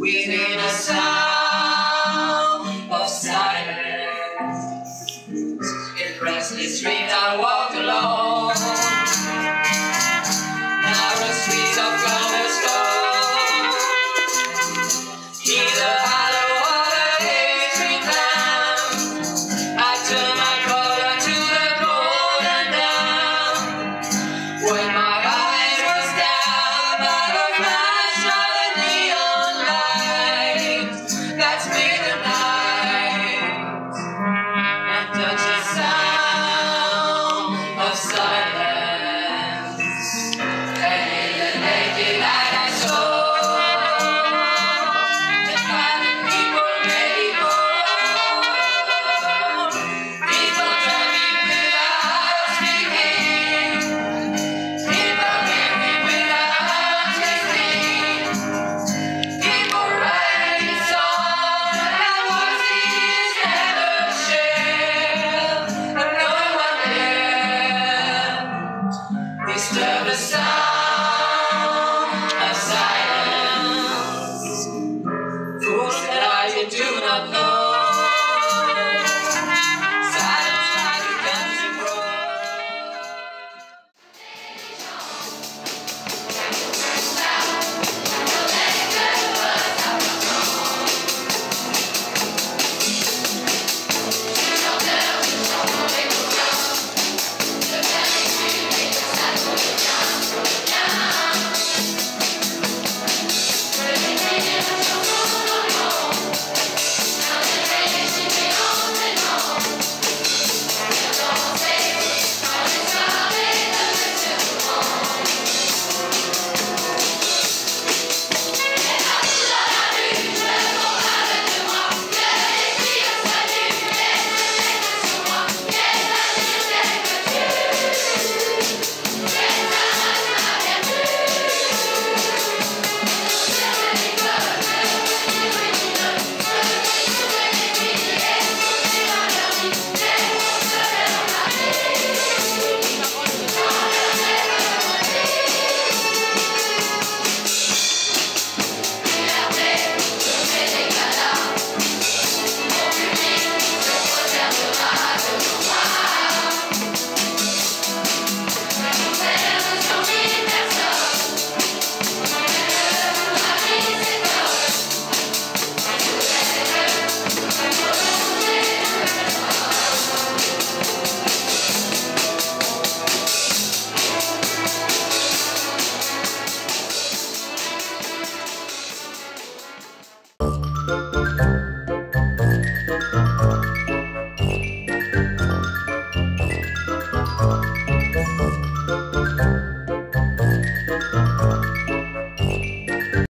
within a sound of silence. In restless streets I walk alone.